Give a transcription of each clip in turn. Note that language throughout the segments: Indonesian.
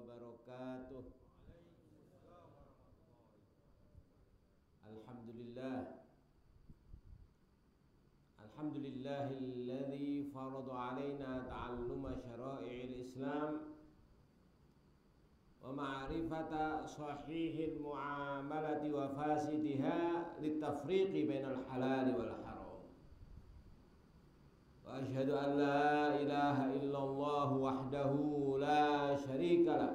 وبركاته الحمد لله الحمد لله الذي فرض علينا تعلم شرائع الإسلام ومعرفة صحيح المعاملة وفاسدها للتفريق بين الحلال والحرام Asyhadu an la ilaha illallah wahdahu la syarika la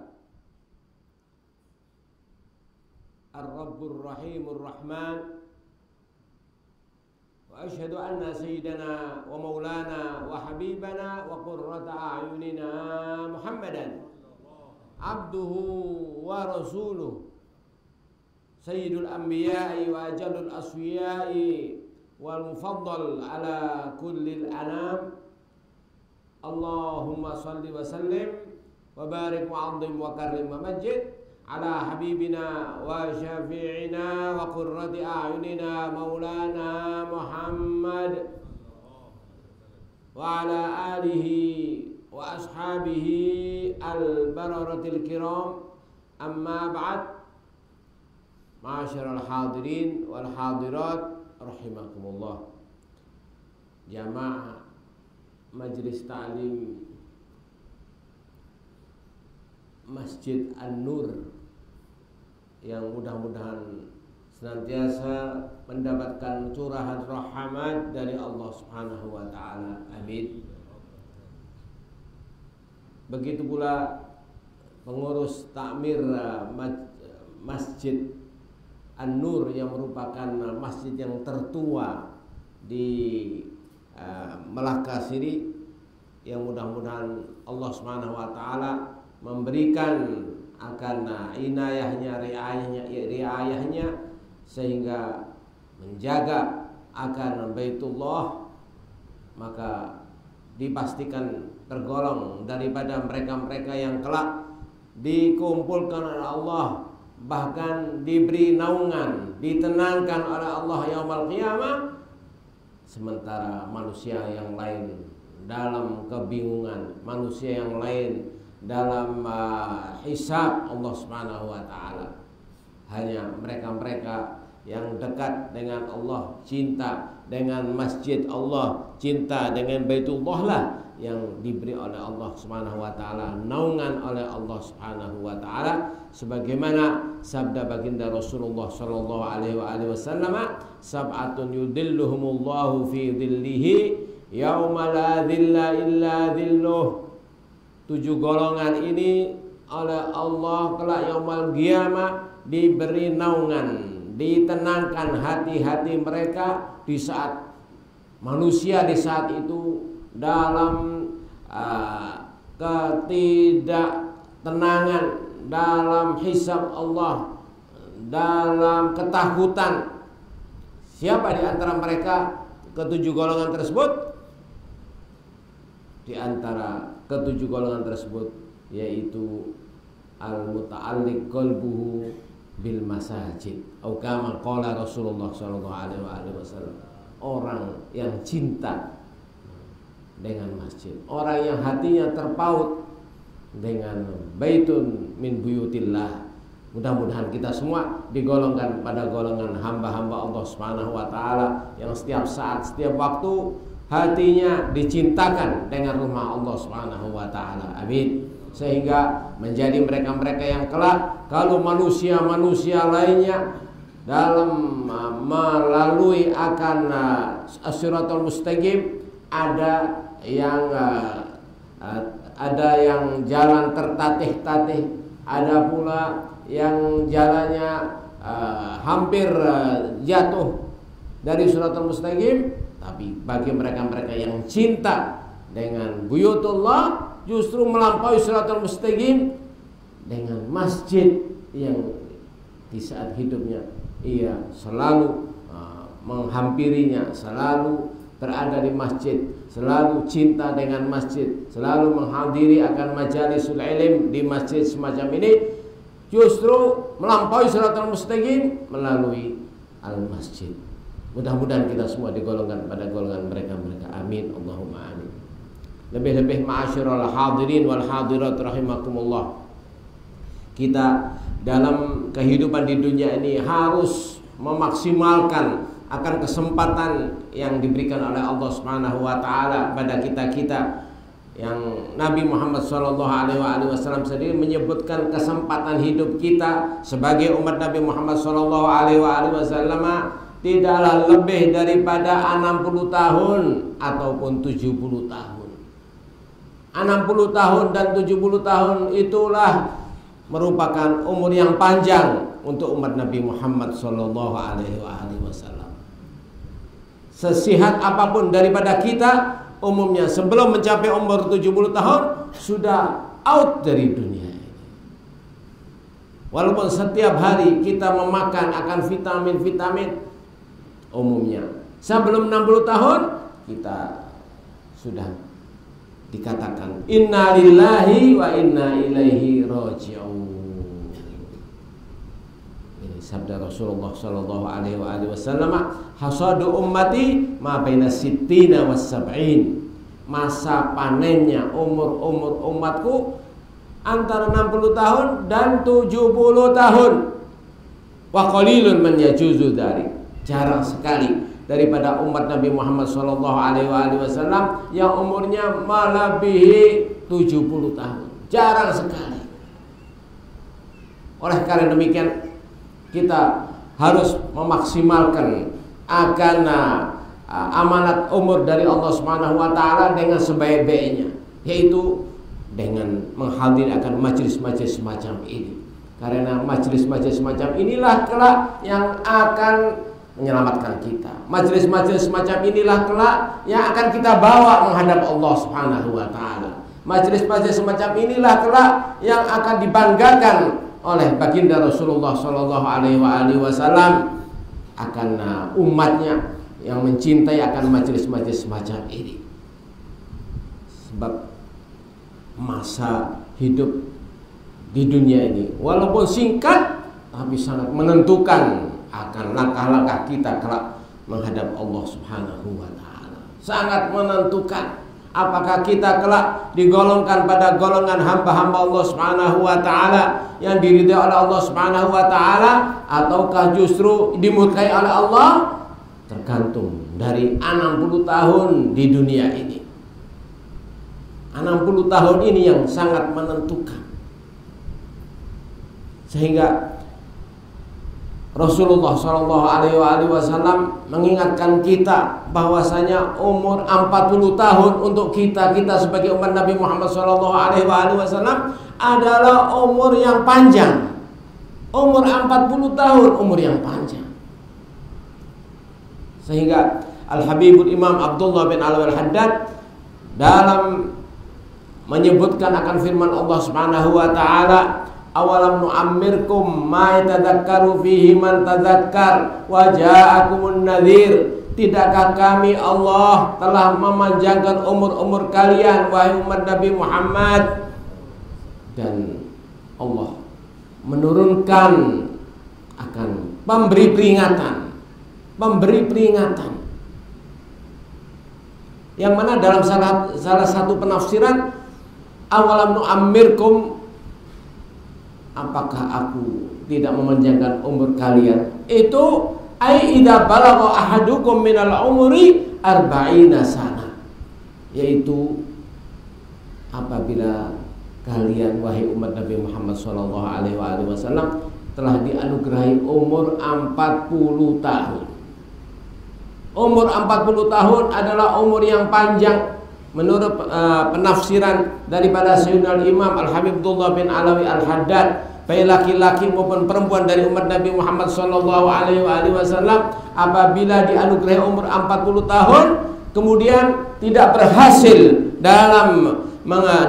Ar-Rabbur Rahimur Rahman Wa asyhadu anna sayyidina wa maulana wa habibana wa qurrata a'yunina abduhu wa rasuluhu sayyidul anbiya'i wa ajalul asyiyai والمفضل على كل الأنام. اللهم صل وسلم وبارك وعظم وكرم ومجد على حبيبنا وشفيعنا وقرة أعيننا مولانا محمد وعلى آله وأصحابه البررة الكرام. أما بعد معاشر الحاضرين والحاضرات rahimakumullah jamaah majelis ta'lim Masjid An-Nur yang mudah-mudahan senantiasa mendapatkan curahan rahmat dari Allah Subhanahu wa taala. Amin. Begitu pula pengurus takmir eh, masjid An-Nur yang merupakan masjid yang tertua di uh, Melaka sini yang mudah-mudahan Allah Subhanahu wa taala memberikan akan uh, inayahnya, riayahnya, riayahnya sehingga menjaga akan Baitullah maka dipastikan tergolong daripada mereka-mereka yang kelak dikumpulkan oleh Allah bahkan diberi naungan ditenangkan oleh Allah yaumul qiyamah sementara manusia yang lain dalam kebingungan manusia yang lain dalam uh, hisab Allah Subhanahu wa taala. Hanya mereka-mereka yang dekat dengan Allah cinta dengan masjid Allah cinta dengan Baitullah lah yang diberi oleh Allah Subhanahu wa taala, naungan oleh Allah Subhanahu wa taala sebagaimana sabda baginda Rasulullah sallallahu alaihi wasallam, sab'atun yudilluhumullahu fi dhillihi yauma la dhilla illa dhilluh. Tujuh golongan ini oleh Allah kelak yaumul qiyamah diberi naungan, ditenangkan hati-hati mereka di saat manusia di saat itu dalam uh, ketidaktenangan dalam hisab Allah dalam ketakutan. Siapa di antara mereka ketujuh golongan tersebut? Di antara ketujuh golongan tersebut yaitu al muta'alliq qalbuhu bil masajid. Atau kama qala Rasulullah sallallahu alaihi wasallam. Orang yang cinta dengan masjid. Orang yang hatinya terpaut dengan baitun min buyutillah. Mudah-mudahan kita semua digolongkan pada golongan hamba-hamba Allah Subhanahu wa taala yang setiap saat, setiap waktu hatinya dicintakan dengan rumah Allah Subhanahu wa taala. Amin. Sehingga menjadi mereka-mereka yang kelak kalau manusia-manusia lainnya dalam uh, melalui akan uh, asyiratul mustaqim ada yang uh, ada yang jalan tertatih-tatih, ada pula yang jalannya uh, hampir uh, jatuh dari suratul mustaqim, tapi bagi mereka-mereka yang cinta dengan buyutullah justru melampaui suratul mustaqim dengan masjid yang di saat hidupnya ia selalu uh, menghampirinya, selalu berada di masjid, selalu cinta dengan masjid, selalu menghadiri akan majalisul ilm di masjid semacam ini, justru melampaui siratal mustaqim melalui al masjid. Mudah-mudahan kita semua digolongkan pada golongan mereka-mereka. Amin. Allahumma amin. Lebih-lebih ma'asyiral hadirin wal hadirat rahimakumullah. Kita dalam kehidupan di dunia ini harus memaksimalkan akan kesempatan yang diberikan oleh Allah Subhanahu wa taala pada kita-kita yang Nabi Muhammad Wasallam sendiri menyebutkan kesempatan hidup kita sebagai umat Nabi Muhammad Shallallahu Alaihi Wasallam tidaklah lebih daripada 60 tahun ataupun 70 tahun. 60 tahun dan 70 tahun itulah merupakan umur yang panjang untuk umat Nabi Muhammad Wasallam. Sesihat apa pun daripada kita umumnya sebelum mencapai umur 70 tahun sudah out dari dunia ini. Walaupun setiap hari kita memakan akan vitamin-vitamin umumnya. Sebelum 60 tahun kita sudah dikatakan inna lillahi wa inna ilaihi raji'un. Sabda Rasulullah sallallahu alaihi wasallam hasadu ummati ma baina sittina was sab'in. Masa panennya umur-umur umatku antara 60 tahun dan 70 tahun. Wa qalilun man yajuzu dari jarang sekali daripada umat Nabi Muhammad sallallahu alaihi wasallam yang umurnya melebihi 70 tahun. Jarang sekali. Oleh karena demikian kita harus memaksimalkan akan amanat umur dari Allah Subhanahu wa taala dengan sebaik-baiknya yaitu dengan menghadir akan majelis-majelis semacam ini. Karena majelis-majelis semacam inilah kelak yang akan menyelamatkan kita. Majelis-majelis semacam inilah kelak yang akan kita bawa menghadap Allah Subhanahu wa taala. Majelis-majelis semacam inilah kelak yang akan dibanggakan oleh baginda Rasulullah sallallahu alaihi wasallam akan umatnya yang mencintai akan majelis-majelis semacam ini. Sebab masa hidup di dunia ini walaupun singkat tapi sangat menentukan akan langkah-langkah kita kelak menghadap Allah Subhanahu wa taala. Sangat menentukan apakah kita kelak digolongkan pada golongan hamba-hamba Allah Subhanahu wa taala yang diridai oleh Allah Subhanahu wa taala ataukah justru dimurkai oleh Allah? Tergantung dari 60 tahun di dunia ini. 60 tahun ini yang sangat menentukan. Sehingga Rasulullah Shallallahu Alaihi Wasallam mengingatkan kita bahwasanya umur 40 tahun untuk kita kita sebagai umat Nabi Muhammad Shallallahu Alaihi Wasallam adalah umur yang panjang. Umur 40 tahun umur yang panjang. Sehingga Al Habibul Imam Abdullah bin Al Haddad dalam menyebutkan akan firman Allah Subhanahu wa taala awalam nu'ammirkum ma yatadakkaru fihi man tadakkar wa ja'akumun nadhir. Tidakkah kami Allah telah memanjangkan umur-umur kalian wahai umat Nabi Muhammad? Dan Allah menurunkan akan memberi peringatan memberi peringatan. Yang mana dalam salah, salah satu penafsiran awalam nu'ammirkum apakah aku tidak memanjangkan umur kalian? Itu ai idza balagha ahadukum minal umri arba'ina sana. Yaitu apabila kalian wahai umat Nabi Muhammad sallallahu alaihi wasallam telah dianugerahi umur 40 tahun. Umur 40 tahun adalah umur yang panjang menurut uh, penafsiran daripada Sayyidina Imam Al-Habibullah bin Alawi Al-Haddad baik laki-laki maupun perempuan dari umat Nabi Muhammad sallallahu alaihi wasallam apabila dianugerahi umur 40 tahun kemudian tidak berhasil dalam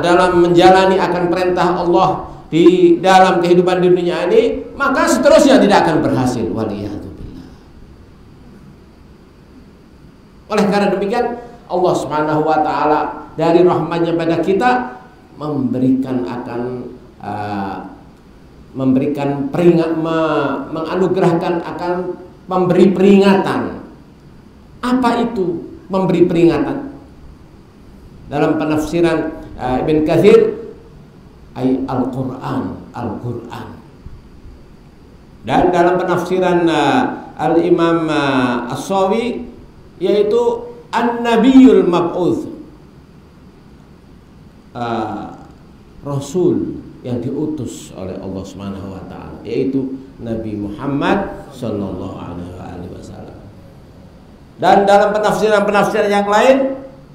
dalam menjalani akan perintah Allah di dalam kehidupan di dunia ini maka seterusnya tidak akan berhasil. Waliyadzubillah oleh karena demikian Allah Subhanahu wa taala dari rahmatnya pada kita memberikan akan uh, memberikan peringat me, menganugerahkan akan memberi peringatan. Apa itu memberi peringatan? dalam penafsiran uh, Ibn Kathir ay Al-Qur'an, Al-Qur'an. Dan dalam penafsiran uh, Al-Imam uh, As-Sawi yaitu An-Nabiyul Mab'uth. Uh, Rasul yang diutus oleh Allah Subhanahu wa taala yaitu Nabi Muhammad sallallahu alaihi wasallam. Dan dalam penafsiran-penafsiran yang lain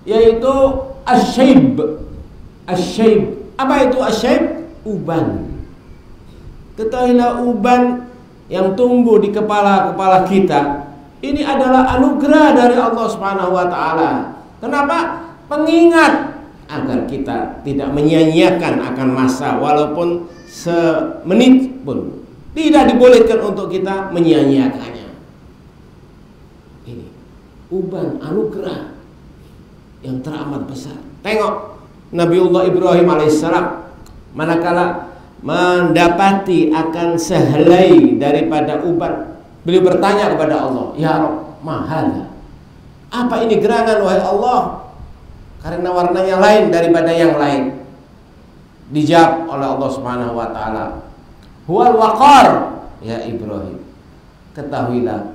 yaitu asyib. Asyib. Apa itu asyib? Uban. Ketahuilah uban yang tumbuh di kepala-kepala kita ini adalah anugerah dari Allah Subhanahu wa taala. Kenapa? Pengingat agar kita tidak menyia-nyiakan akan masa walaupun semenit pun tidak dibolehkan untuk kita menyia-nyiakannya. Ini uban anugerah yang teramat besar. Tengok Nabiullah Ibrahim alaihissalam manakala mendapati akan sehelai daripada uban, beliau bertanya kepada Allah, "Ya Rabb, mahal. Apa ini gerangan wahai Allah? Karena warnanya lain daripada yang lain." Dijawab oleh Allah Subhanahu wa taala, "Huwal waqar." Ya Ibrahim, ketahuilah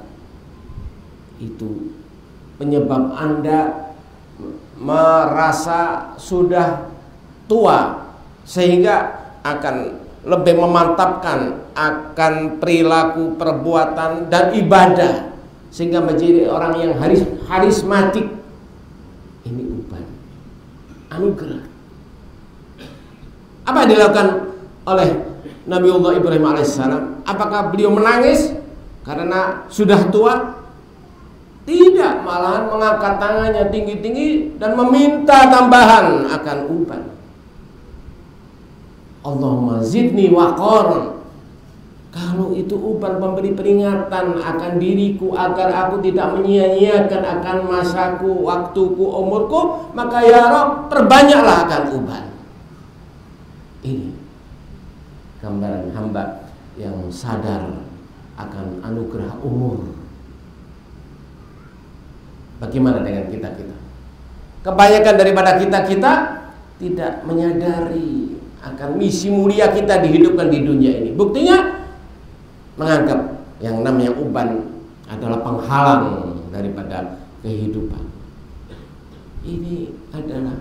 itu penyebab Anda merasa sudah tua sehingga akan lebih memantapkan akan perilaku perbuatan dan ibadah sehingga menjadi orang yang haris, harismatik. Ini uban anugerah. Apa yang dilakukan oleh Nabiullah Ibrahim alaihissalam apakah beliau menangis karena sudah tua? Tidak, malahan mengangkat tangannya tinggi-tinggi dan meminta tambahan akan uban. Allahumma zidni waqaran. Kalau itu uban pemberi peringatan akan diriku agar aku tidak menyia-nyiakan akan masaku, waktuku, umurku, maka ya Rob perbanyaklah akan uban. Ini gambaran hamba yang sadar akan anugerah umur Bagaimana dengan kita-kita? Kebanyakan daripada kita-kita tidak menyadari akan misi mulia kita dihidupkan di dunia ini. Buktinya menganggap yang namanya uban adalah penghalang daripada kehidupan. Ini adalah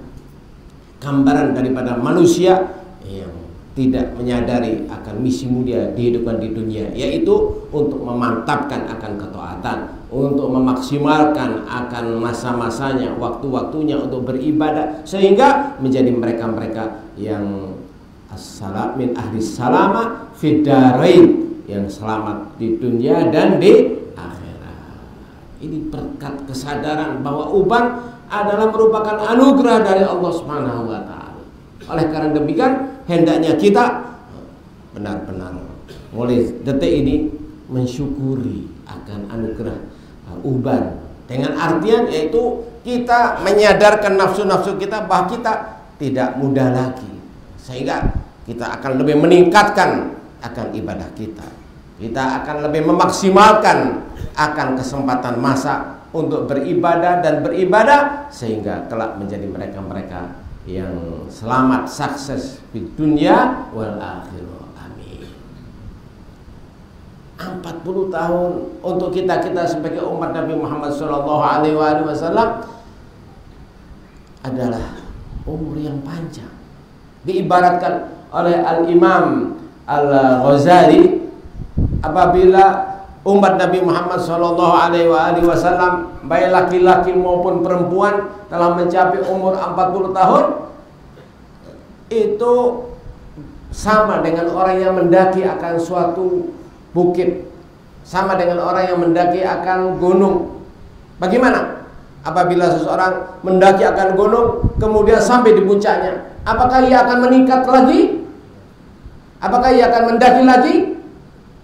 gambaran daripada manusia yang tidak menyadari akan misi mulia dihidupkan di dunia yaitu untuk memantapkan akan ketaatan untuk memaksimalkan akan masa-masanya, waktu-waktunya untuk beribadah sehingga menjadi mereka-mereka yang min ahli salama fidarain yang selamat di dunia dan di akhirat. Ini berkat kesadaran bahwa uban adalah merupakan anugerah dari Allah Subhanahu wa taala. Oleh karena demikian, hendaknya kita benar-benar mulai detik ini mensyukuri akan anugerah uban dengan artian yaitu kita menyadarkan nafsu-nafsu kita bahwa kita tidak mudah lagi sehingga kita akan lebih meningkatkan akan ibadah kita. Kita akan lebih memaksimalkan akan kesempatan masa untuk beribadah dan beribadah sehingga kelak menjadi mereka-mereka yang selamat sukses di dunia wal akhirah. 40 tahun untuk kita kita sebagai umat Nabi Muhammad Shallallahu Alaihi Wasallam adalah umur yang panjang. Diibaratkan oleh Al Imam Al Ghazali apabila umat Nabi Muhammad Shallallahu Alaihi Wasallam baik laki-laki maupun perempuan telah mencapai umur 40 tahun itu sama dengan orang yang mendaki akan suatu bukit sama dengan orang yang mendaki akan gunung. Bagaimana? Apabila seseorang mendaki akan gunung kemudian sampai di puncaknya, apakah ia akan meningkat lagi? Apakah ia akan mendaki lagi?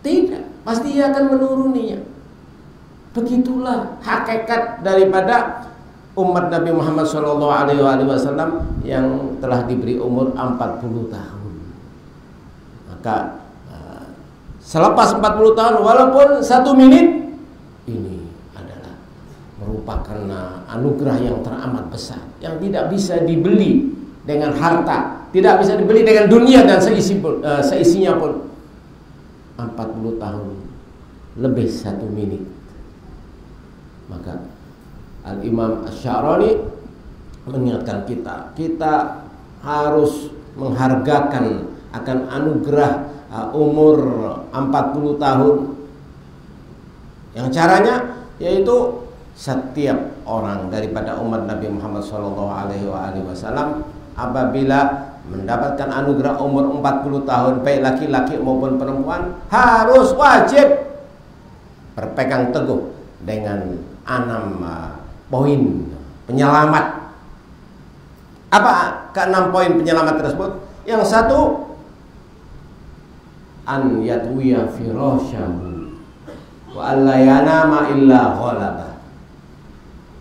Tidak, pasti ia akan menuruninya. Begitulah hakikat daripada umat Nabi Muhammad SAW yang telah diberi umur 40 tahun. Maka Selepas 40 tahun walaupun satu menit ini adalah merupakan anugerah yang teramat besar. yang tidak bisa dibeli dengan harta, tidak bisa dibeli dengan dunia dan seisi pun, uh, seisinya pun 40 tahun lebih satu menit. Maka Al-Imam Asy-Syarani mengingatkan kita, kita harus menghargakan akan anugerah uh, umur 40 tahun. Yang caranya yaitu setiap orang daripada umat Nabi Muhammad Wasallam apabila mendapatkan anugerah umur 40 tahun baik laki-laki maupun perempuan harus wajib berpegang teguh dengan enam uh, poin penyelamat. Apa keenam poin penyelamat tersebut? Yang satu an yatwiya firasyahu wa alla yanama illa ghalaba.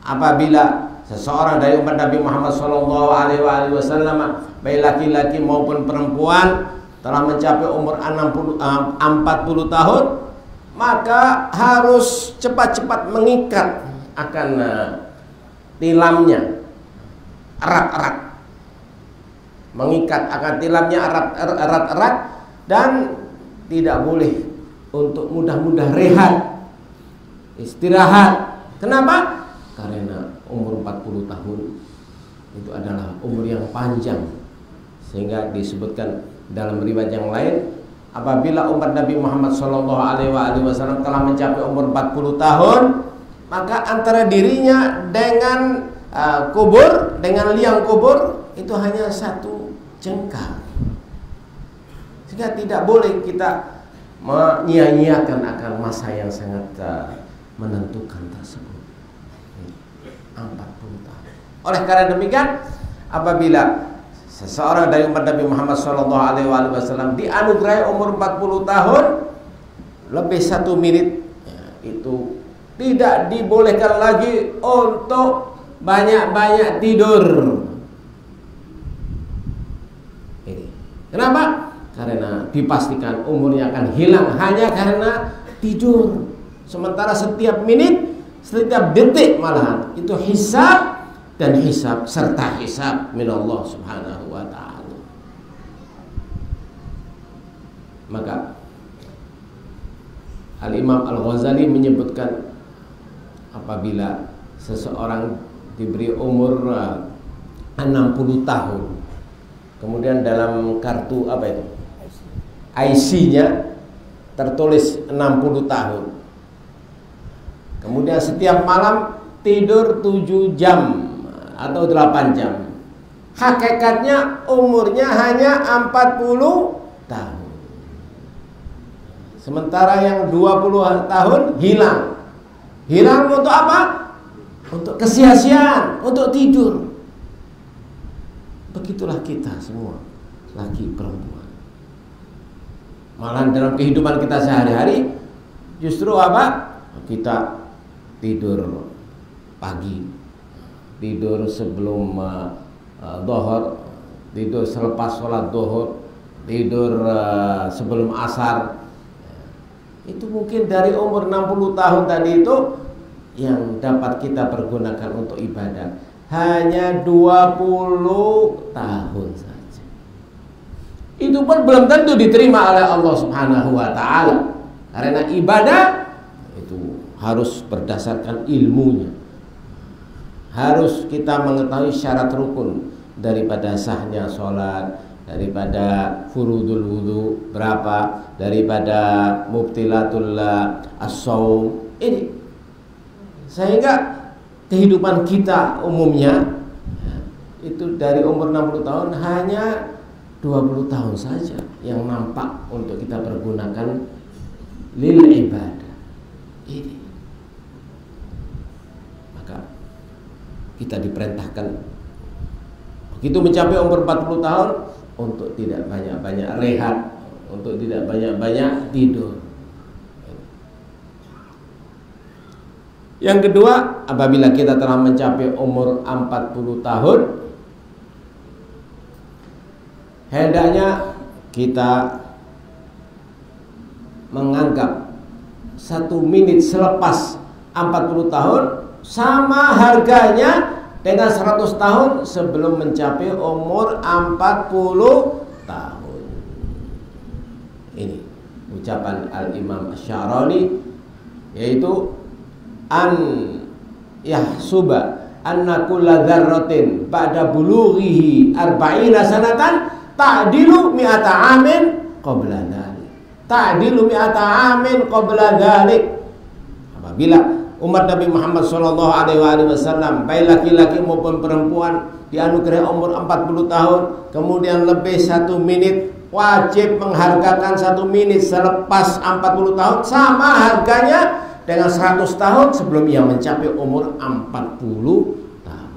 Apabila seseorang dari umat Nabi Muhammad Shallallahu Alaihi Wasallam baik laki-laki maupun perempuan telah mencapai umur 60 40 tahun maka harus cepat-cepat mengikat akan uh, tilamnya. Erat-erat. Mengikat akan tilamnya erat-erat dan tidak boleh untuk mudah-mudah rehat istirahat. Kenapa? Karena umur 40 tahun itu adalah umur yang panjang. Sehingga disebutkan dalam riwayat yang lain apabila umat Nabi Muhammad Wasallam telah mencapai umur 40 tahun maka antara dirinya dengan uh, kubur dengan liang kubur itu hanya satu jengkal. Sehingga tidak boleh kita menyia-nyiakan akan masa yang sangat uh, menentukan tersebut 40 tahun. Oleh karena demikian, apabila seseorang dari umat Nabi Muhammad SAW dianugerahi umur 40 tahun lebih satu menit ya, itu tidak dibolehkan lagi untuk banyak-banyak tidur. Kenapa? Karena dipastikan umurnya akan hilang hanya karena tidur. Sementara setiap menit setiap detik malahan. Itu hisab dan hisab serta hisab min Allah Subhanahu wa taala. Maka Al Imam Al Ghazali menyebutkan apabila seseorang diberi umur 60 uh, tahun kemudian dalam kartu apa itu? IC-nya tertulis 60 tahun Kemudian setiap malam tidur 7 jam atau 8 jam. Hakikatnya umurnya hanya 40 tahun. Sementara yang 20 tahun hilang. Hilang untuk apa? Untuk kesia-siaan, untuk tidur. Begitulah kita semua, laki perempuan. Malah dalam kehidupan kita sehari-hari justru apa? Kita tidur pagi, tidur sebelum uh, dohor, tidur selepas sholat dohor, tidur uh, sebelum asar. Itu mungkin dari umur 60 tahun tadi itu yang dapat kita pergunakan untuk ibadah hanya 20 tahun saja. Itu pun belum tentu diterima oleh Allah Subhanahu wa taala. Karena ibadah harus berdasarkan ilmunya. Harus kita mengetahui syarat rukun daripada sahnya sholat, daripada furudul wudu berapa, daripada mubtilatul as Ini sehingga kehidupan kita umumnya itu dari umur 60 tahun hanya 20 tahun saja yang nampak untuk kita pergunakan lil ibadah. Ini kita diperintahkan begitu mencapai umur 40 tahun untuk tidak banyak-banyak rehat, untuk tidak banyak-banyak tidur. Yang kedua, apabila kita telah mencapai umur 40 tahun, hendaknya kita menganggap satu menit selepas 40 tahun sama harganya dengan 100 tahun sebelum mencapai umur 40 tahun. Ini ucapan Al-Imam Syarani yaitu an yahsuba anna kulla dzarratin ba'da bulughihi arba'ina sanatan ta'dilu mi'ata amin qabla dhalik. Ta'dilu mi'ata amin qabla dhalik. Apabila umat Nabi Muhammad Shallallahu Alaihi Wasallam baik laki-laki maupun perempuan dianugerahi umur 40 tahun kemudian lebih satu menit wajib menghargakan satu menit selepas 40 tahun sama harganya dengan 100 tahun sebelum ia mencapai umur 40 tahun.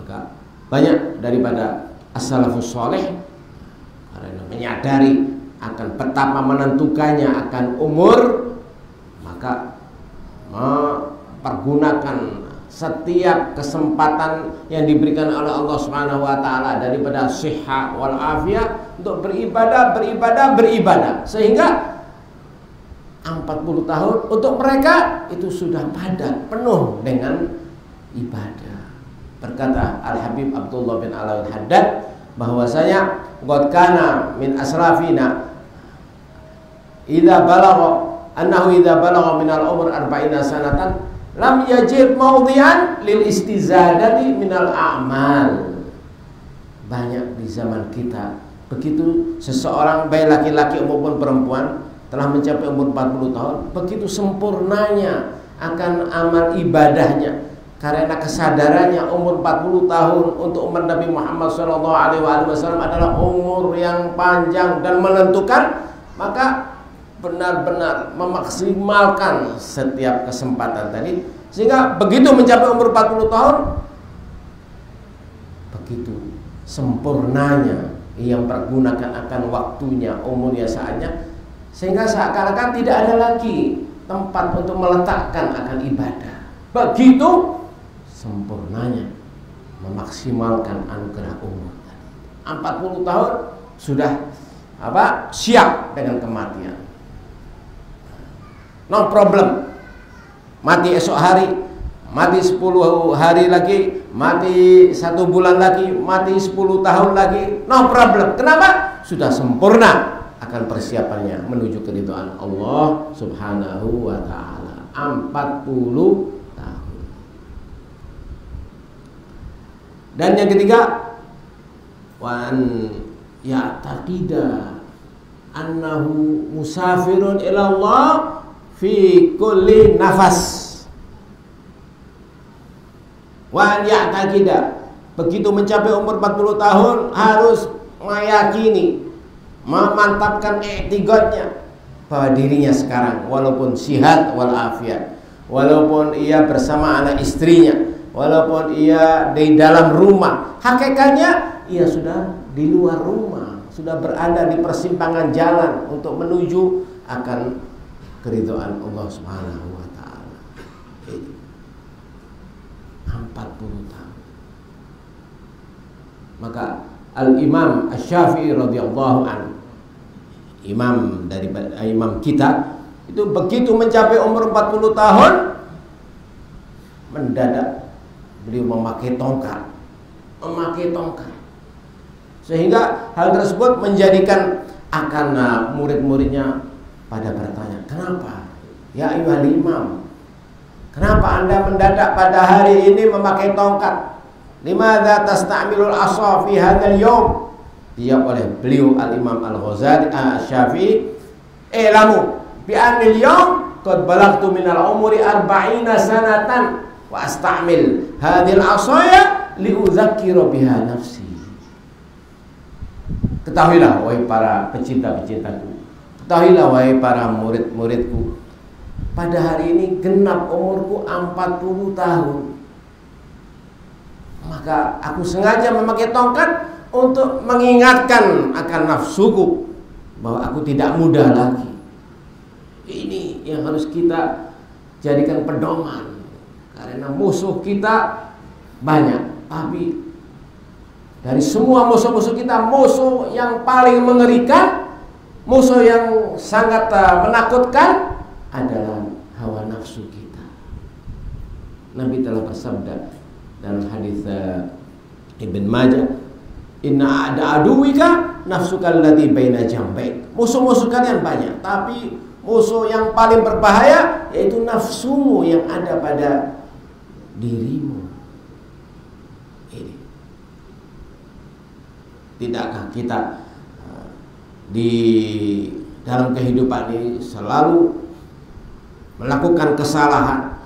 Maka banyak daripada as-salafus soleh menyadari akan betapa menentukannya akan umur maka mempergunakan setiap kesempatan yang diberikan oleh Allah Subhanahu wa taala daripada siha wal afiyah untuk beribadah, beribadah, beribadah sehingga 40 tahun untuk mereka itu sudah padat penuh dengan ibadah. Berkata Al Habib Abdullah bin Alawid Haddad bahwasanya qad min asrafina idza balagha annahu idza balagha min al-umr arba'ina sanatan lam yajid mawdi'an lil istizadati min al-a'mal banyak di zaman kita. Begitu seseorang baik laki-laki maupun perempuan telah mencapai umur 40 tahun begitu sempurnanya akan amal ibadahnya. Karena kesadarannya umur 40 tahun untuk umat Nabi Muhammad SAW adalah umur yang panjang dan menentukan maka benar-benar memaksimalkan setiap kesempatan tadi sehingga begitu mencapai umur 40 tahun begitu sempurnanya yang pergunakan akan waktunya umurnya saatnya sehingga seakan-akan tidak ada lagi tempat untuk meletakkan akan ibadah. Begitu sempurnanya memaksimalkan anugerah umur 40 tahun sudah apa siap dengan kematian No problem. Mati esok hari, mati 10 hari lagi, mati satu bulan lagi, mati 10 tahun lagi, no problem. Kenapa? Sudah sempurna akan persiapannya menuju keridhaan Allah Subhanahu wa taala. 40 tahun. Dan yang ketiga, wan ya taqida annahu musafirun ila Allah fi kulli nafas. Wa ya'taqida. Begitu mencapai umur 40 tahun harus meyakini memantapkan i'tiqadnya bahwa dirinya sekarang walaupun sihat wal afiat walaupun ia bersama anak istrinya walaupun ia di dalam rumah hakikatnya ia sudah di luar rumah sudah berada di persimpangan jalan untuk menuju akan keridhaan Allah Subhanahu wa taala. 40 tahun. Maka Al-Imam Asy-Syafi'i radhiyallahu an imam dari imam kita itu begitu mencapai umur 40 tahun mendadak beliau memakai tongkat memakai tongkat sehingga hal tersebut menjadikan akan murid-muridnya pada bertanya, kenapa? Ya ayuhal imam, kenapa anda mendadak pada hari ini memakai tongkat? Limadha tasta'milul asa fi hadzal yawm? Dijawab oleh beliau Al-Imam Al-Ghazali Asy-Syafi'i, "Ilamu bi anil yawm qad balagtu minal umuri arba'ina sanatan wa asta'mil hadhil asaya li biha nafsi." Ketahuilah wahai para pecinta-pecintaku Ketahuilah wahai para murid-muridku Pada hari ini genap umurku 40 tahun. Maka aku sengaja memakai tongkat Untuk mengingatkan akan nafsuku Bahwa aku tidak muda lagi. Ini yang harus kita jadikan pedoman Karena musuh kita banyak. Tapi dari semua musuh-musuh kita Musuh yang paling mengerikan Musuh yang sangat uh, menakutkan adalah hawa nafsu kita. Nabi telah bersabda dalam hadis uh, Ibn Majah, "Inna ada aduwika nafsuka allati baina jambaik." Musuh-musuh kalian banyak, tapi musuh yang paling berbahaya yaitu nafsumu yang ada pada dirimu. Ini. Tidakkah kita di dalam kehidupan ini selalu melakukan kesalahan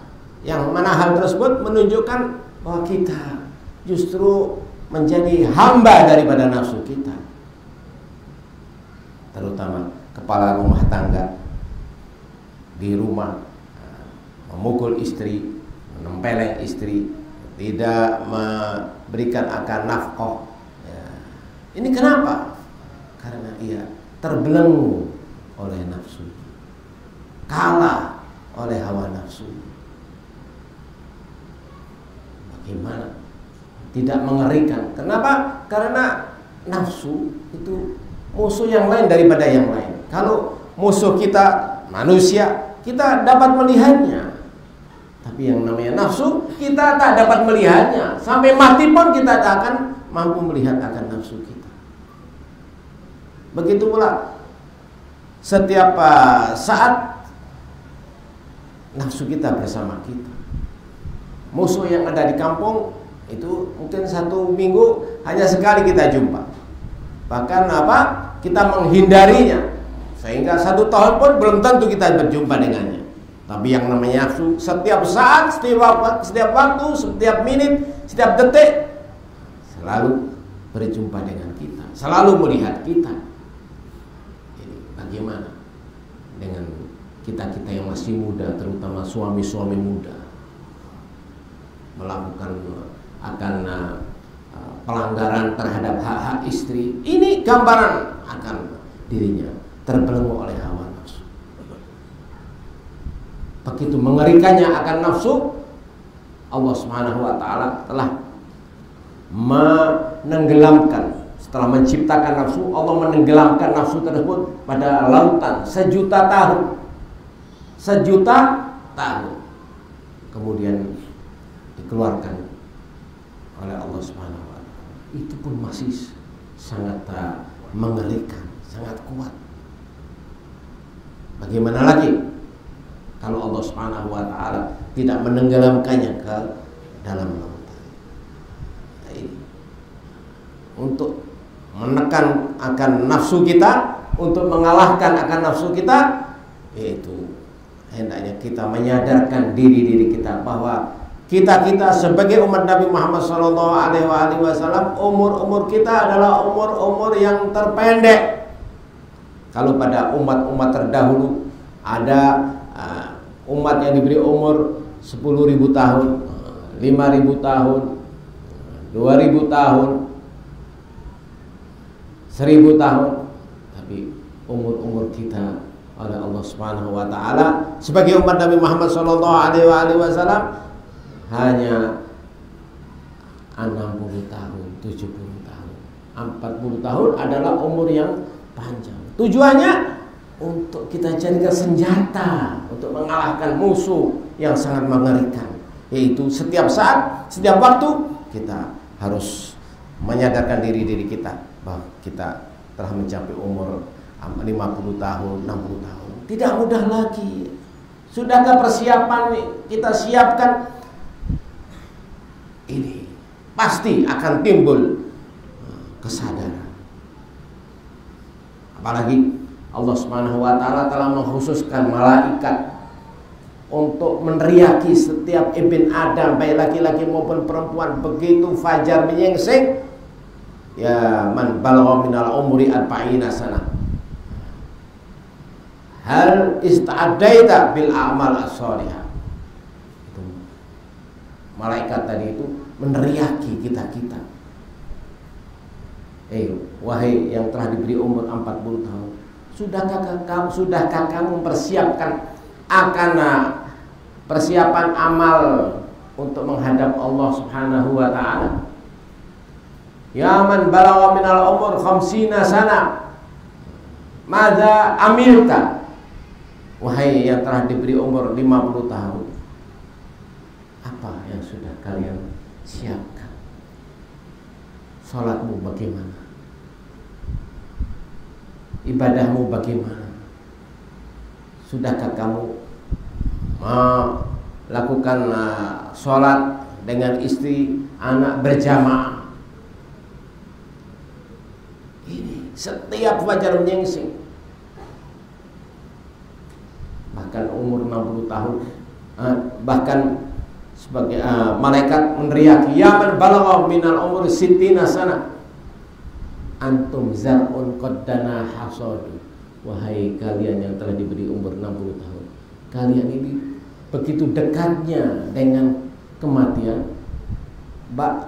yang mana hal tersebut menunjukkan bahwa kita justru menjadi hamba daripada nafsu kita. Terutama kepala rumah tangga di rumah memukul istri menempeleng istri tidak memberikan akan nafkah. Ya. ini kenapa karena ia terbelenggu oleh nafsu kalah oleh hawa nafsu. Bagaimana? Tidak mengerikan. Kenapa? Karena nafsu itu musuh yang lain daripada yang lain. Kalau musuh kita manusia, kita dapat melihatnya. Tapi yang namanya nafsu, kita tak dapat melihatnya. Sampai mati pun kita tak akan mampu melihat akan nafsu kita. Begitu pula setiap uh, saat nafsu kita bersama kita. Musuh yang ada di kampung itu mungkin satu minggu hanya sekali kita jumpa. Bahkan apa? Kita menghindarinya sehingga satu tahun pun belum tentu kita berjumpa dengannya. Tapi yang namanya nafsu setiap saat, setiap setiap waktu, setiap menit, setiap detik selalu berjumpa dengan kita, selalu melihat kita. Bagaimana dengan kita-kita yang masih muda terutama suami-suami muda melakukan akan uh, pelanggaran terhadap hak-hak istri. Ini gambaran akan dirinya terbelenggu oleh hawa nafsu. Begitu mengerikannya akan nafsu Allah Subhanahu wa taala telah menenggelamkan setelah menciptakan nafsu Allah menenggelamkan nafsu tersebut pada lautan sejuta tahun sejuta tahun kemudian dikeluarkan oleh Allah Subhanahu wa taala. Itu pun masih sangat uh, mengerikan, sangat kuat. Bagaimana lagi kalau Allah Subhanahu wa taala tidak menenggelamkannya ke dalam lautan. Nah, ini. Untuk menekan akan nafsu kita, untuk mengalahkan akan nafsu kita yaitu hendaknya kita menyadarkan diri-diri kita bahwa kita-kita sebagai umat Nabi Muhammad Shallallahu Alaihi Wasallam umur-umur kita adalah umur-umur yang terpendek. Kalau pada umat-umat terdahulu ada uh, umat yang diberi umur 10.000 tahun, 5.000 tahun, 2.000 tahun, 1.000 tahun, tapi umur-umur kita oleh Allah Subhanahu wa taala sebagai umat Nabi Muhammad sallallahu alaihi wasallam hanya 60 tahun, 70 tahun. 40 tahun adalah umur yang panjang. Tujuannya untuk kita jadikan senjata untuk mengalahkan musuh yang sangat mengerikan. Yaitu setiap saat, setiap waktu kita harus menyadarkan diri diri kita kita telah mencapai umur 50 tahun, 60 tahun. Tidak mudah lagi. Sudahkah persiapan kita siapkan? Ini pasti akan timbul eh, kesadaran. Apalagi Allah Subhanahu wa taala telah mengkhususkan malaikat untuk meneriaki setiap ibn Adam baik laki-laki maupun perempuan begitu fajar menyingsing ya man balagha minal umri arba'ina sana. Hal ista'adaita bil amal as itu malaikat tadi itu meneriaki kita-kita eh wahai yang telah diberi umur 40 tahun sudahkah kamu sudahkah kamu mempersiapkan akan persiapan amal untuk menghadap Allah Subhanahu wa taala Ya man balagha minal umur khamsina sana Mada amilta Wahai yang telah diberi umur 50 tahun Apa yang sudah kalian siapkan? Sholatmu bagaimana? Ibadahmu bagaimana? Sudahkah kamu melakukan uh, sholat dengan istri anak berjamaah? Ini setiap fajar menyingsing. Bahkan umur 60 tahun uh, bahkan sebagai uh, malaikat meneriaki ya man balagha minal umur sittina sana. Antum zar'un qaddana hasadu. Wahai kalian yang telah diberi umur 60 tahun. Kalian ini begitu dekatnya dengan kematian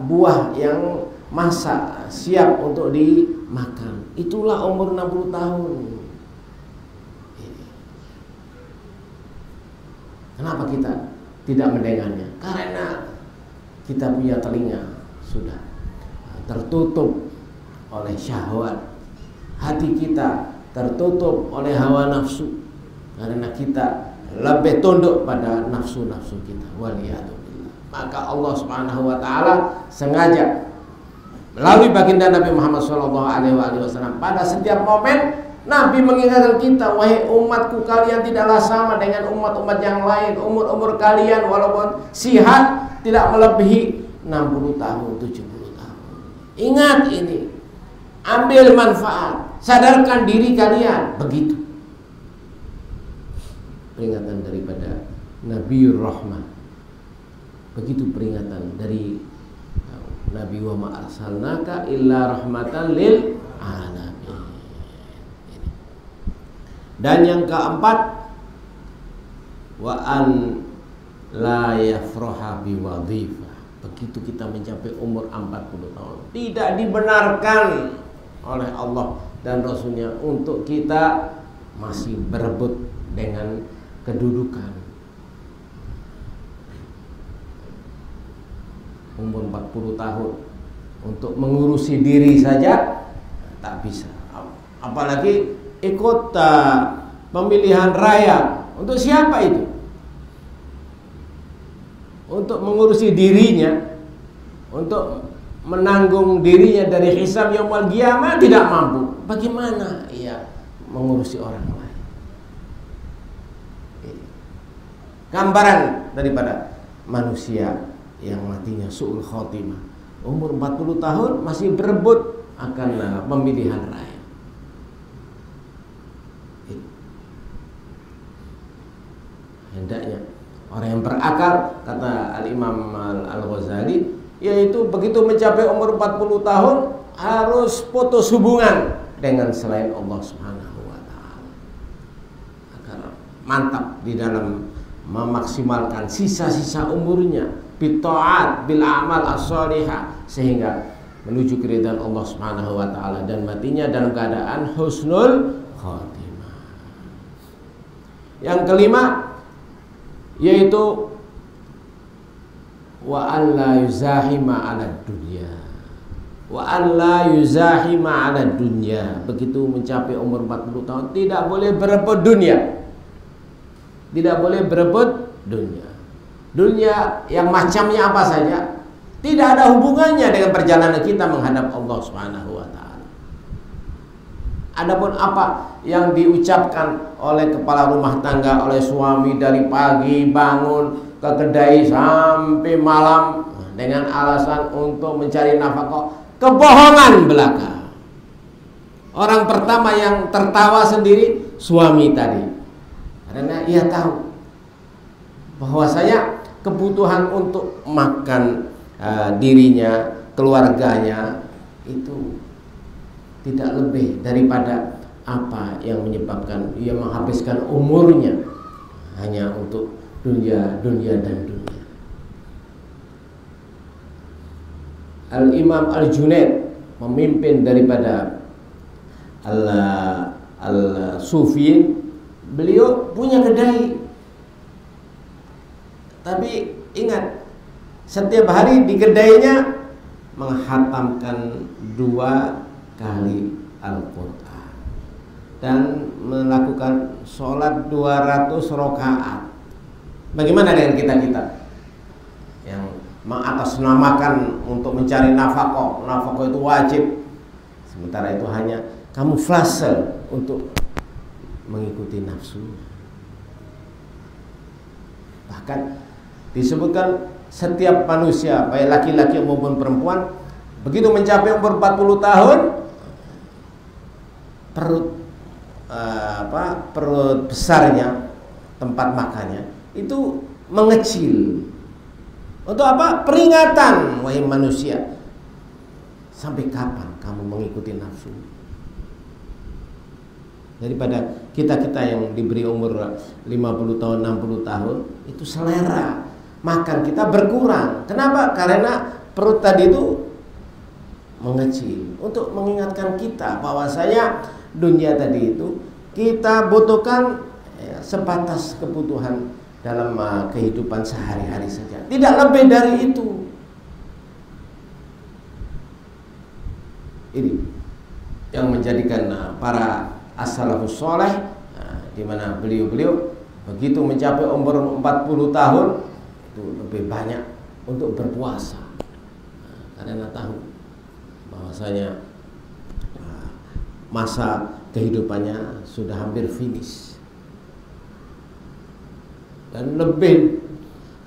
buah yang masa siap untuk dimakan itulah umur 60 tahun Kenapa kita tidak mendengarnya? Karena kita punya telinga sudah tertutup oleh syahwat. Hati kita tertutup oleh hawa nafsu karena kita lebih tunduk pada nafsu-nafsu kita. Waliyadzubillah. Maka Allah Subhanahu wa taala sengaja melalui baginda Nabi Muhammad SAW pada setiap momen Nabi mengingatkan kita, wahai umatku kalian tidaklah sama dengan umat-umat yang lain. Umur-umur kalian walaupun sihat tidak melebihi 60 tahun, 70 tahun. Ingat ini. Ambil manfaat, sadarkan diri kalian. Begitu. Peringatan daripada Nabi Rahman. Begitu peringatan dari Nabi wa ma arsalnaka illa rahmatan lil alamin. Dan yang keempat wa an la yafraha biwadhifah. Begitu kita mencapai umur 40 tahun, tidak dibenarkan oleh Allah dan Rasulnya untuk kita masih berebut dengan kedudukan. Umur 40 tahun untuk mengurusi diri saja tak bisa. Apalagi ikut pemilihan raya untuk siapa itu? Untuk mengurusi dirinya, untuk menanggung dirinya dari hisab yang kiamat tidak mampu. Bagaimana ia mengurusi orang lain? Gambaran daripada manusia yang matinya suul khotimah. Umur 40 tahun masih berebut akan pemilihan raya. hendaknya orang yang berakal kata Al Imam Al Ghazali yaitu begitu mencapai umur 40 tahun harus putus hubungan dengan selain Allah Subhanahu wa taala agar mantap di dalam memaksimalkan sisa-sisa umurnya bitaat bil amal as sehingga menuju keridhaan Allah Subhanahu wa taala dan matinya dalam keadaan husnul khatimah. Yang kelima, yaitu wa alla yuzahima ala dunya. Wa alla yuzahima ala dunya. Begitu mencapai umur 40 tahun tidak boleh berebut dunia. Tidak boleh berebut dunia dunia yang macamnya apa saja tidak ada hubungannya dengan perjalanan kita menghadap Allah Subhanahu wa taala adapun apa yang diucapkan oleh kepala rumah tangga, oleh suami dari pagi bangun ke kedai sampai malam dengan alasan untuk mencari nafkah, kebohongan belaka. Orang pertama yang tertawa sendiri suami tadi. Karena ia tahu bahwa saya kebutuhan untuk makan uh, dirinya, keluarganya itu tidak lebih daripada apa yang menyebabkan ia menghabiskan umurnya hanya untuk dunia, dunia dan dunia. Al Imam Al Junaid pemimpin daripada al al Sufi beliau punya kedai tapi ingat setiap hari di kedainya menghatamkan dua kali Al-Quran dan melakukan sholat 200 rakaat. Bagaimana dengan kita kita? yang mengatasnamakan untuk mencari nafkah. Nafkah itu wajib. Sementara itu hanya kamuflase untuk mengikuti nafsu. Bahkan disebutkan setiap manusia baik laki-laki maupun perempuan begitu mencapai umur 40 tahun perut uh, apa perut besarnya tempat makannya itu mengecil. Untuk apa? Peringatan wahai manusia. Sampai kapan kamu mengikuti nafsu? Daripada kita-kita yang diberi umur 50 tahun 60 tahun itu selera makan kita berkurang kenapa karena perut tadi itu mengecil untuk mengingatkan kita bahwasanya dunia tadi itu kita butuhkan ya, sebatas kebutuhan dalam uh, kehidupan sehari-hari saja. Tidak lebih dari itu. Ini yang menjadikan uh, para as-salafus soleh uh, di mana beliau-beliau begitu mencapai umur 40 tahun itu lebih banyak untuk berpuasa. Karena tahu bahwasanya masa kehidupannya sudah hampir finish dan lebih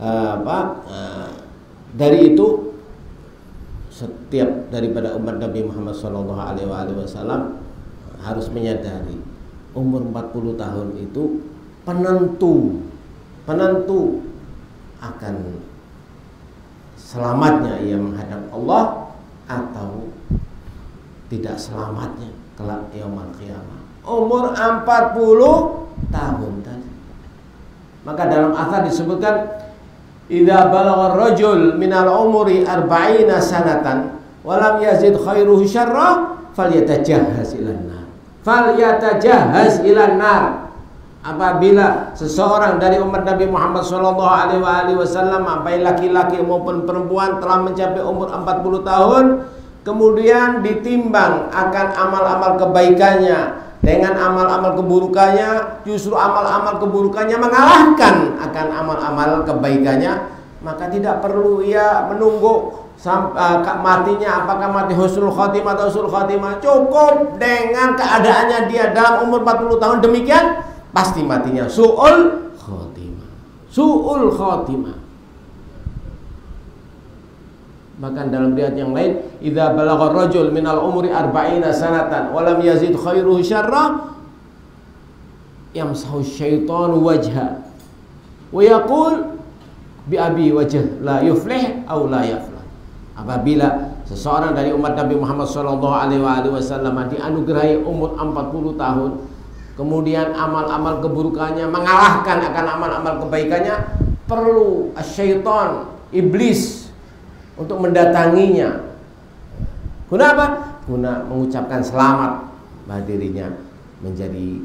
uh, apa uh, dari itu setiap daripada umat Nabi Muhammad Wasallam harus menyadari umur 40 tahun itu penentu penentu akan selamatnya ia menghadap Allah atau tidak selamatnya kelak yaumul qiyamah. Umur 40 tahun tadi. Maka dalam asar disebutkan idza balagha rajul minal umuri arba'ina sanatan walam yazid khairuhu syarra falyatajahhaz ilan nar. Falyatajahhaz ilan nar. Apabila seseorang dari umat Nabi Muhammad Shallallahu Alaihi Wasallam, baik laki-laki maupun perempuan telah mencapai umur 40 tahun, kemudian ditimbang akan amal-amal kebaikannya dengan amal-amal keburukannya justru amal-amal keburukannya mengalahkan akan amal-amal kebaikannya maka tidak perlu ia menunggu sampai uh, matinya apakah mati husnul khotimah atau husnul khotimah cukup dengan keadaannya dia dalam umur 40 tahun demikian pasti matinya suul khotimah suul khotimah Bahkan dalam riwayat yang lain, "Idza balagha rajul minal umri arba'ina sanatan wa lam yazid khairuhu syarra" yamsahu syaitanu wajha wa yaqul bi abi wajh la yuflih aw la yaflah. Apabila seseorang dari umat Nabi Muhammad sallallahu alaihi wasallam dianugerahi umur 40 tahun, kemudian amal-amal keburukannya mengalahkan akan amal-amal kebaikannya, perlu syaitan, iblis untuk mendatanginya. Guna apa? Guna mengucapkan selamat bagi dirinya menjadi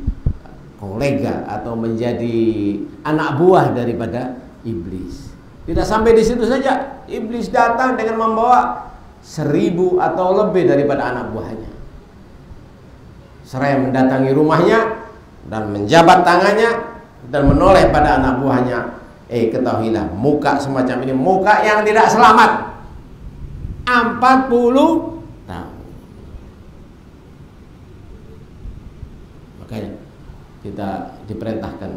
kolega atau menjadi anak buah daripada iblis. Tidak sampai di situ saja, iblis datang dengan membawa seribu atau lebih daripada anak buahnya. Seraya mendatangi rumahnya dan menjabat tangannya dan menoleh pada anak buahnya. Eh ketahuilah muka semacam ini muka yang tidak selamat 40 tahun. Makanya kita diperintahkan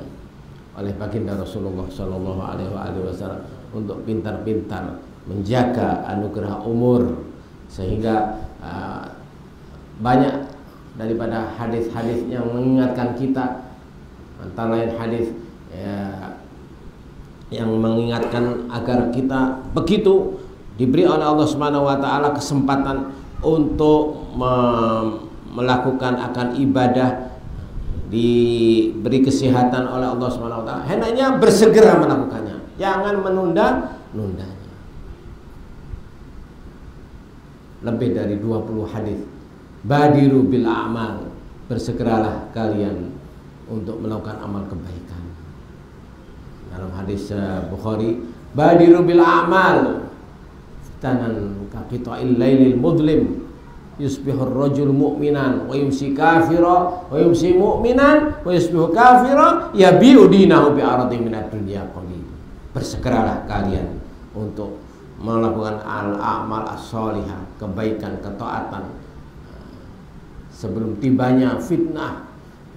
oleh baginda Rasulullah Shallallahu Alaihi Wasallam untuk pintar-pintar menjaga anugerah umur sehingga uh, banyak daripada hadis-hadis yang mengingatkan kita. Antara lain hadis ya, yang mengingatkan agar kita begitu diberi oleh Allah Subhanahu wa taala kesempatan untuk me melakukan akan ibadah diberi kesehatan oleh Allah Subhanahu wa taala. Hendaknya bersegera melakukannya. Jangan menunda nundanya lebih dari 20 hadis badiru bil amal. Bersegeralah kalian untuk melakukan amal kebaikan. Dalam hadis eh, Bukhari badiru bil amal. Tanan ka qita'il lailil mudlim. Yusbihu ar-rajul mu'minan wa yumsi kafira wa yumsi mu'minan wa yusbihu kafira yabi'u dinahu bi dunya qalil. Bersegeralah kalian untuk melakukan al-amal as-solihah, kebaikan, ketaatan sebelum tibanya fitnah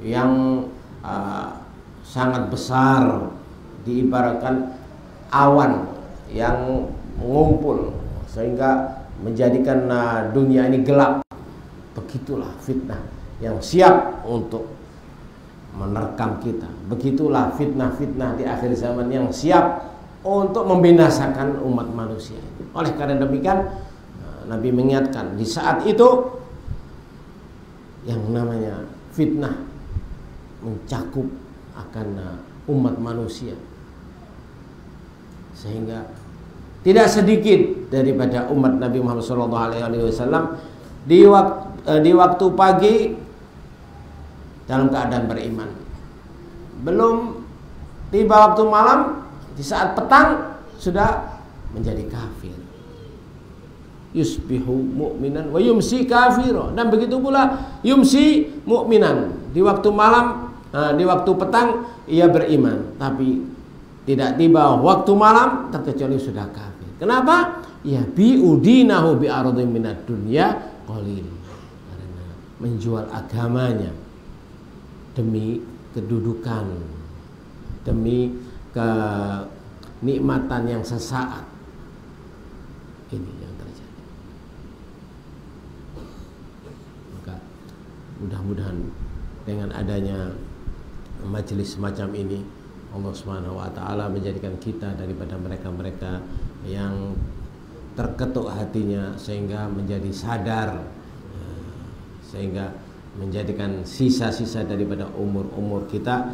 yang uh, sangat besar diibaratkan awan yang mengumpul sehingga menjadikan uh, dunia ini gelap begitulah fitnah yang siap untuk menerkam kita begitulah fitnah-fitnah di akhir zaman yang siap untuk membinasakan umat manusia. Oleh karena demikian Nabi mengingatkan di saat itu yang namanya fitnah mencakup akan umat manusia sehingga tidak sedikit daripada umat Nabi Muhammad SAW di waktu, eh, di waktu pagi dalam keadaan beriman belum tiba waktu malam di saat petang sudah menjadi kafir. Yusbihu mu'minan wa yumsi kafiro. Dan begitu pula yumsi mu'minan. Di waktu malam, di waktu petang ia beriman, tapi tidak tiba waktu malam terkecuali sudah kafir. Kenapa? Ya bi udinahu bi ardi minad dunya qalil. Karena menjual agamanya demi kedudukan, demi kenikmatan yang sesaat ini yang terjadi maka mudah-mudahan dengan adanya majelis semacam ini Allah Subhanahu wa taala menjadikan kita daripada mereka-mereka yang terketuk hatinya sehingga menjadi sadar sehingga menjadikan sisa-sisa daripada umur-umur kita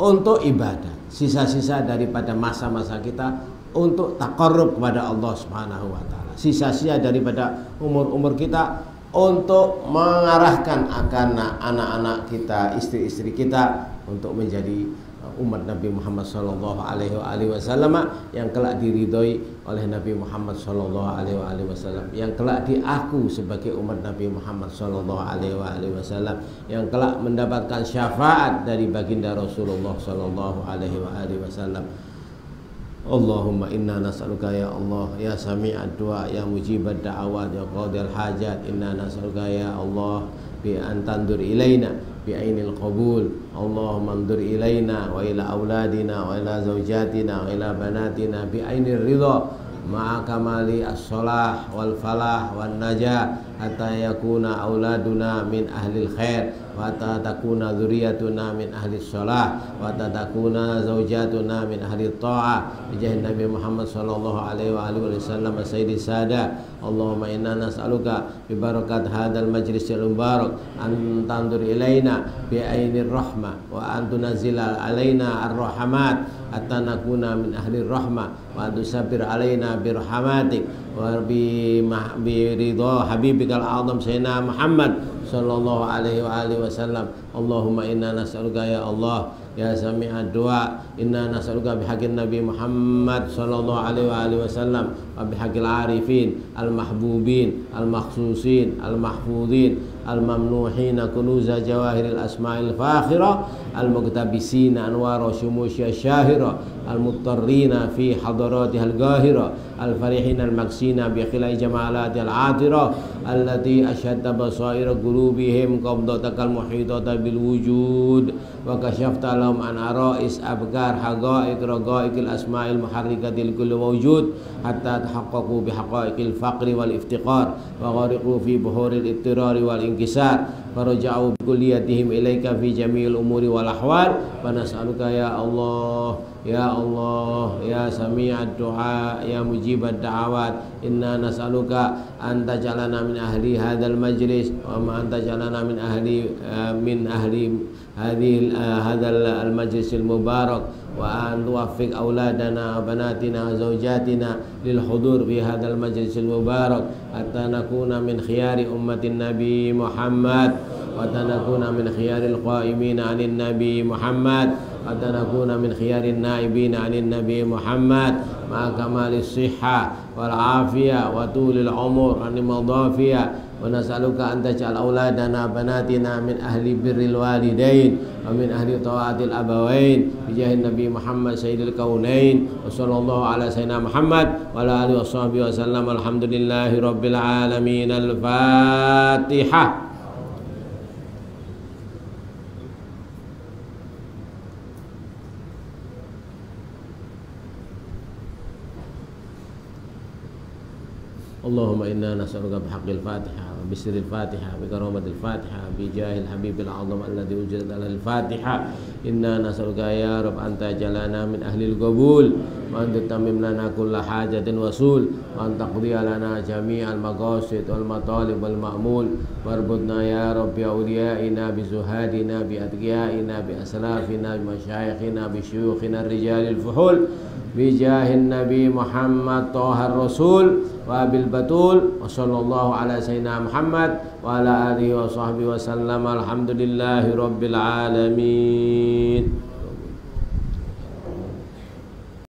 untuk ibadah. Sisa-sisa daripada masa-masa kita untuk takarrub kepada Allah Subhanahu wa taala. Sisa-sisa daripada umur-umur kita untuk mengarahkan akan anak-anak kita istri-istri kita untuk menjadi umat Nabi Muhammad Sallallahu Alaihi Wasallam yang kelak diridhoi oleh Nabi Muhammad Sallallahu Alaihi Wasallam yang kelak diaku sebagai umat Nabi Muhammad Sallallahu Alaihi Wasallam yang kelak mendapatkan syafaat dari baginda Rasulullah Sallallahu Alaihi Wasallam. Allahumma inna nas'aluka ya Allah ya sami'ad du'a ya mujibad da'awat ya qadil hajat. Inna nas'aluka ya Allah bi an tandur ilaina bi ainil qabul. Allahumma andur ilaina wa ila auladina wa ila zaujatina wa ila banatina bi ainir ridha. Ma'a kamali as-salah wal falah wan najah hatta yakuna auladuna min ahlil khair wa tatakuna dzurriyyatuna min ahli shalah wa tatakuna zaujatuna min ahli ta'ah bi jahi Nabi Muhammad sallallahu alaihi wa alihi wasallam sayyidi sada. Allahumma inna nas'aluka bi barakat hadzal majlisil mubarak an tandur ilaina bi ainir rahmah wa an tunzila alaina ar-rahmat hatta nakuna min ahli rahmah wa tusabir alaina bi rahmatik wa bi bi ridha habibikal azam sayyidina Muhammad. صلى الله عليه وآله وسلم اللهم إنا نسألك يا الله يا سميع الدعاء إنا نسألك بحق النبي محمد صلى الله عليه وآله وسلم وبحق العارفين المحبوبين المخصوصين المحفوظين الممنوحين كنوز جواهر الأسماء الفاخرة المقتبسين أنوار شموش الشاهرة المضطرين في حضراتها القاهرة الفرحين المكسين بخلاء جمالات العاطرة التي أشهدت بصائر قلوبهم قبضتك المحيطة بالوجود وكشفت لهم عن عرائس أفكار حقائق رقائق الأسماء المحركة لكل موجود حتى تحققوا بحقائق الفقر والافتقار وغرقوا في بحور الاضطرار kisar. Faraja'u kulliyatihim ilaika fi jamil umuri wal ahwal. Wa ya Allah ya Allah ya sami'ad du'a ya mujibad da'awat. Inna nas'aluka anta taj'alana min ahli hadal majlis wa ma anta taj'alana min ahli uh, min ahli هذه هذا المجلس المبارك وأن توفق أولادنا وبناتنا وزوجاتنا للحضور في هذا المجلس المبارك حتى نكون من خيار أمة النبي محمد وتنكون من خيار القائمين عن النبي محمد حتى نكون من خيار النائبين عن النبي محمد. مع كمال الصحة والعافية وطول العمر عن المضافية ونسألك أن تجعل أولادنا بناتنا من أهل بر الوالدين ومن أهل طاعة الأبوين بجاه النبي محمد سيد الكونين وصلى الله على سيدنا محمد وعلى آله وصحبه وسلم الحمد لله رب العالمين الفاتحة اللهم إنا نسألك بحق الفاتحة وبسر الفاتحة بكرامة الفاتحة بجاه الحبيب العظم الذي وجد على الفاتحة. إنا نسألك يا رب أن تجعلنا من أهل القبول وأن تتمم لنا كل حاجة وصول وأن تقضي لنا جميع المقاصد والمطالب والمأمول. واربطنا يا رب بأوليائنا بزهادنا بأتقيائنا بأسلافنا بمشايخنا بشيوخنا الرجال الفحول. بجاه النبي محمد طه الرسول وأبي البتول وصلى الله على سيدنا محمد وعلى آله وصحبه وسلم الحمد لله رب العالمين.